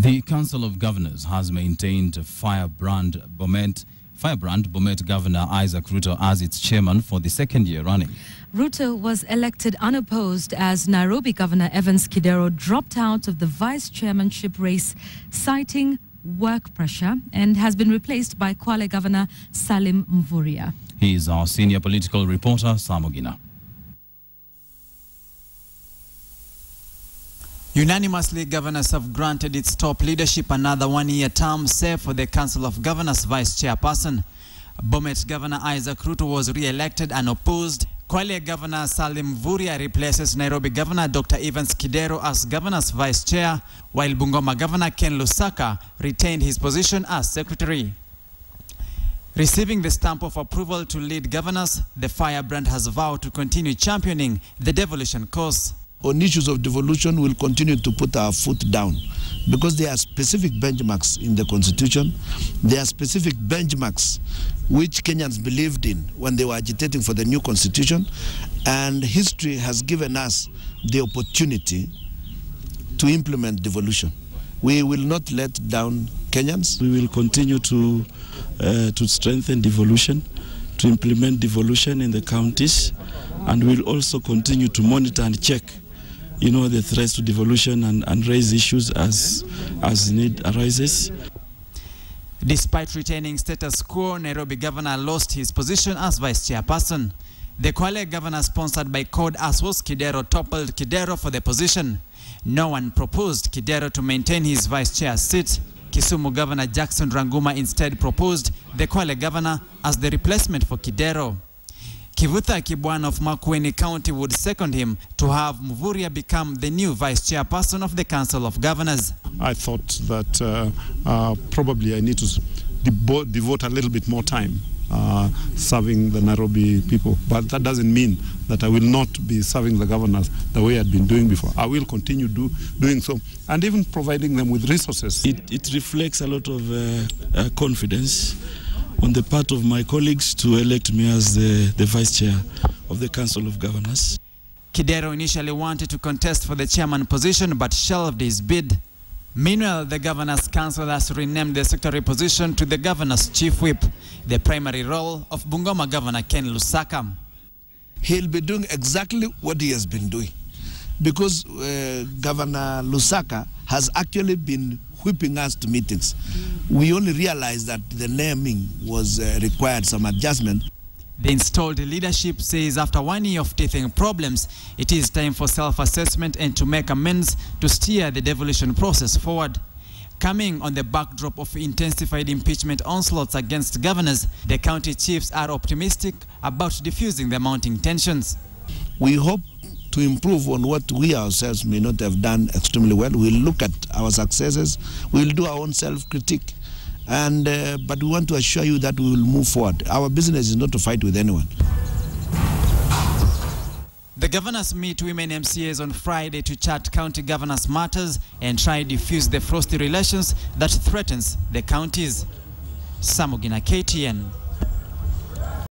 The Council of Governors has maintained firebrand Bomet, firebrand Bomet Governor Isaac Ruto as its chairman for the second year running. Ruto was elected unopposed as Nairobi Governor Evans Kidero dropped out of the vice chairmanship race, citing work pressure, and has been replaced by Kwale Governor Salim Mvurya. He is our senior political reporter, Samogina. Unanimously, governors have granted its top leadership another one-year term, save for the Council of Governors vice chairperson. Bomet Governor Isaac Ruto was re-elected and opposed. Kwale Governor Salim Mvurya replaces Nairobi Governor Dr. Evans Kidero as governor's vice chair, while Bungoma Governor Ken Lusaka retained his position as secretary. Receiving the stamp of approval to lead governors, the firebrand has vowed to continue championing the devolution cause. On issues of devolution, we'll continue to put our foot down because there are specific benchmarks in the constitution. There are specific benchmarks which Kenyans believed in when they were agitating for the new constitution. And history has given us the opportunity to implement devolution. We will not let down Kenyans. We will continue to, uh, to strengthen devolution, to implement devolution in the counties, and we'll also continue to monitor and check you know, the threats to devolution and, and raise issues as, as need arises. Despite retaining status quo, Nairobi governor lost his position as vice chairperson. The Kwale governor sponsored by Code as was Kidero toppled Kidero for the position. No one proposed Kidero to maintain his vice chair seat. Kisumu Governor Jackson Ranguma instead proposed the Kwale governor as the replacement for Kidero. Kivutha Kibwana of Makueni County would second him to have Mvurya become the new vice chairperson of the Council of Governors. I thought that uh, uh, probably I need to devo devote a little bit more time uh, serving the Nairobi people. But that doesn't mean that I will not be serving the governors the way I'd been doing before. I will continue do, doing so and even providing them with resources. It, it reflects a lot of uh, uh, confidence on the part of my colleagues to elect me as the, the vice chair of the Council of Governors. Kidero initially wanted to contest for the chairman position but shelved his bid. Meanwhile, the Governor's Council has renamed the secretary position to the Governor's Chief Whip, the primary role of Bungoma Governor Ken Lusaka. He'll be doing exactly what he has been doing because uh, Governor Lusaka has actually been whipping us to meetings. We only realized that the naming was uh, required some adjustment. The installed leadership says after one year of teething problems, it is time for self-assessment and to make amends to steer the devolution process forward. Coming on the backdrop of intensified impeachment onslaughts against governors, the county chiefs are optimistic about diffusing the mounting tensions. We hope to improve on what we ourselves may not have done extremely well. We'll look at our successes. We'll do our own self-critique. And, uh, but we want to assure you that we will move forward. Our business is not to fight with anyone. The governors meet women MCAs on Friday to chat county governors matters and try to diffuse the frosty relations that threatens the counties. Samugina KTN.